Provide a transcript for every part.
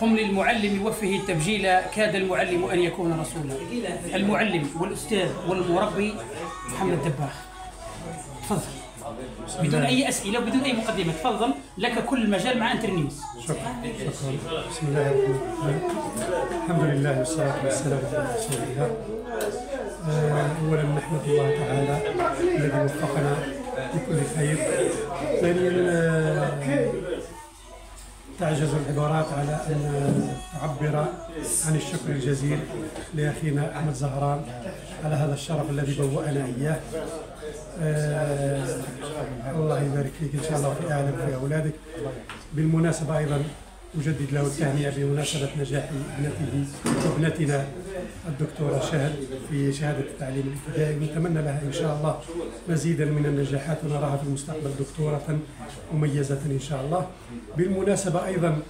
قم للمعلم وفه تبجيلا كاد المعلم أن يكون رسولا. المعلم والأستاذ والمربي محمد دباغ. تفضل. بدون أي أسئلة وبدون أي مقدمة. تفضل. لك كل المجال مع انترنيوز شكرا. شكرا. بسم الله الرحمن الرحيم. الحمد لله والصلاة والسلام على رسول الله. آه، أولا نحمد الله تعالى الذي وفقنا لكل خير. ثانيا آه، تعجز العبارات على أن تعبر عن الشكر الجزيل لأخينا أحمد زهران على هذا الشرف الذي بوأنا إياه. آه الله يبارك فيك إن شاء الله في اهلك وفي أولادك. بالمناسبة أيضا أجدد له التهنئة بمناسبة نجاح ابنته ابنتنا الدكتورة شهد في شهادة التعليم الابتدائي. نتمنى لها إن شاء الله مزيدا من النجاحات ونراها في المستقبل دكتورة مميزة إن شاء الله. بالمناسبة أيضا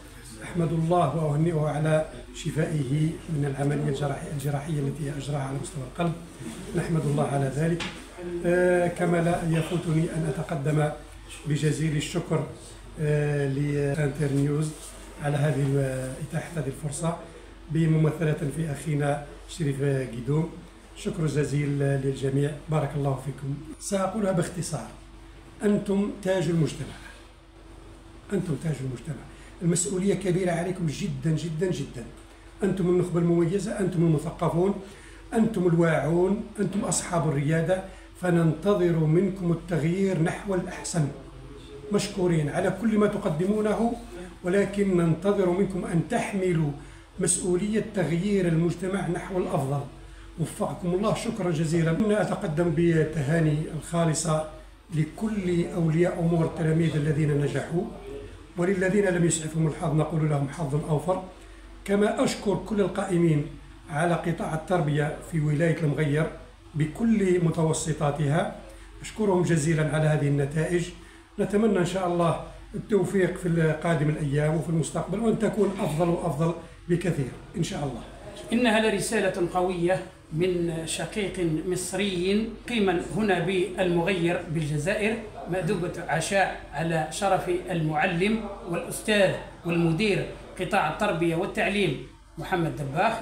أحمد الله وأهنئه على شفائه من العملية الجراحيه الجراحية التي أجراها على مستوى القلب. نحمد الله على ذلك. آه، كما لا يفوتني أن أتقدم بجزيل الشكر آه، لأنتر نيوز. على هذه إتاحة هذه الفرصة بممثلة في أخينا شريف جيدوم شكر جزيل للجميع. بارك الله فيكم. سأقولها باختصار. أنتم تاج المجتمع. أنتم تاج المجتمع. المسؤولية كبيرة عليكم جدا جدا جدا. أنتم النخبة المميزة أنتم المثقفون أنتم الواعون أنتم أصحاب الريادة. فننتظر منكم التغيير نحو الأحسن. مشكورين على كل ما تقدمونه. ولكن ننتظر منكم أن تحملوا مسؤولية تغيير المجتمع نحو الأفضل. وفقكم الله شكرا جزيلا. أنا أتقدم بتهاني الخالصة لكل أولياء أمور التلاميذ الذين نجحوا وللذين لم يسعفهم الحظ. نقول لهم حظ أوفر. كما أشكر كل القائمين على قطاع التربية في ولاية المغير بكل متوسطاتها. أشكرهم جزيلا على هذه النتائج. نتمنى إن شاء الله التوفيق في قادم الأيام وفي المستقبل وأن تكون أفضل وأفضل بكثير إن شاء الله. إنها لرسالة قوية من شقيق مصري قيما هنا بالمغير بالجزائر مأدوبة عشاء على شرف المعلم والأستاذ والمدير قطاع التربية والتعليم محمد دباخ.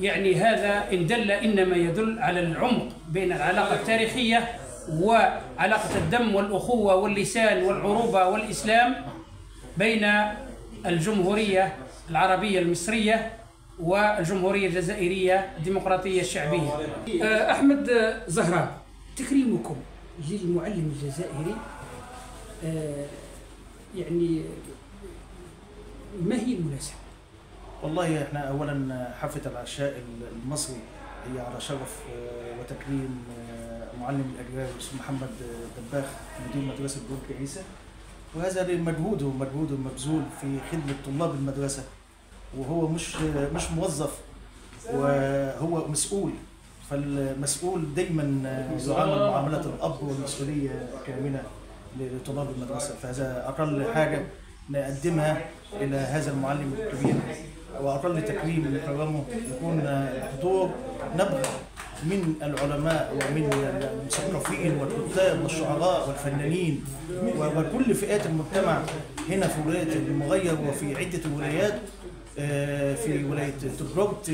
يعني هذا إن دل إنما يدل على العمق بين العلاقة التاريخية وعلاقة الدم والأخوة واللسان والعروبة والإسلام بين الجمهورية العربية المصرية والجمهورية الجزائرية الديمقراطية الشعبية. آه، أحمد زهران تكريمكم للمعلم الجزائري. آه، يعني ما هي المناسبة؟ والله إحنا اولا حفله العشاء المصري. هي على شرف آه، وتكريم آه، معلم الأجيال الاستاذ محمد دباخ مدير مدرسة برج عيسى. وهذا لمجهوده مجهوده مبذول في خدمة طلاب المدرسة. وهو مش مش موظف وهو مسؤول. فالمسؤول دايما يعامل معامله الأب والمسؤولية كاملة لطلاب المدرسة. فهذا أقل حاجة نقدمها إلى هذا المعلم الكبير. واقل تكريم لكرمه يكون حضور نبغى من العلماء ومن المثقفين والكتاب والشعراء والفنانين وكل فئات المجتمع هنا في ولاية المغير وفي عدة ولايات في ولاية تبروت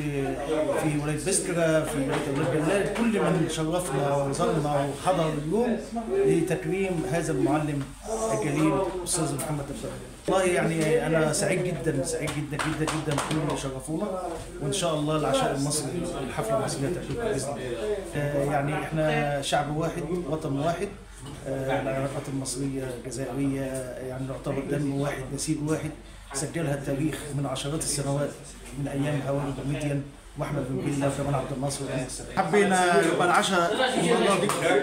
في ولاية بسكرة في ولاية ولاد جلال كل من شرفنا وزرنا وحضر اليوم لتكريم هذا المعلم الجليل الاستاذ محمد الفرد والله يعني أنا سعيد جدا سعيد جدا جدا جدا بكل اللي شرفونا. وإن شاء الله العشاء المصري الحفلة المصرية تعجبكم باذن الله آه، يعني إحنا شعب واحد وطن واحد. آه، العلاقات المصرية الجزائرية يعني نعتبر دم واحد نسيج واحد. سجلها التاريخ من عشرات السنوات من أيام هواري دوميديان وأحمد بن بيلا وجمال عبد الناصر. حبينا يبقى العشاء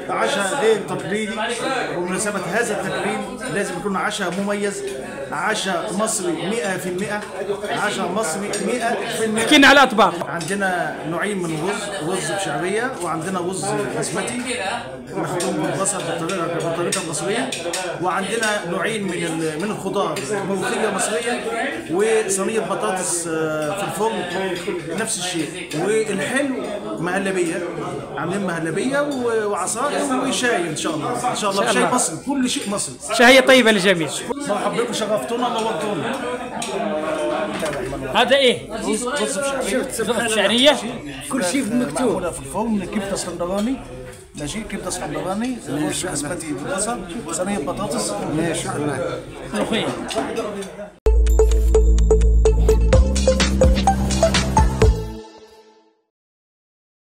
عشاء غير تقليدي وبمناسبه هذا التكريم لازم يكون عشاء مميز. عشاء مصري 100% عشاء مصري 100% احكي لنا على الأطباق. عندنا نوعين من الرز رز بشعريه وعندنا رز بسمتي مخدوم بالبصل بالطريقة بالطريقة المصريه وعندنا نوعين من من الخضار ملوخية مصرية وصينية بطاطس آه، في الفرن. نفس الشيء. والحلو مهلبية. عاملين مهلبية وعصائر وشاي إن شاء الله. إن شاء الله شاي مصري. كل شيء مصري. شهية طيبة للجميع. مرحبا بكم شرفتونا نورتونا متابع من هذا إيه؟ رز رز بشعريه فراخ شعريه كل شيء مكتوب معموله في الفرن كبده اسكندراني ماشي كبده اسكندراني بسمتي بالبصل صينية بطاطس. ما شاء الله ملوخيه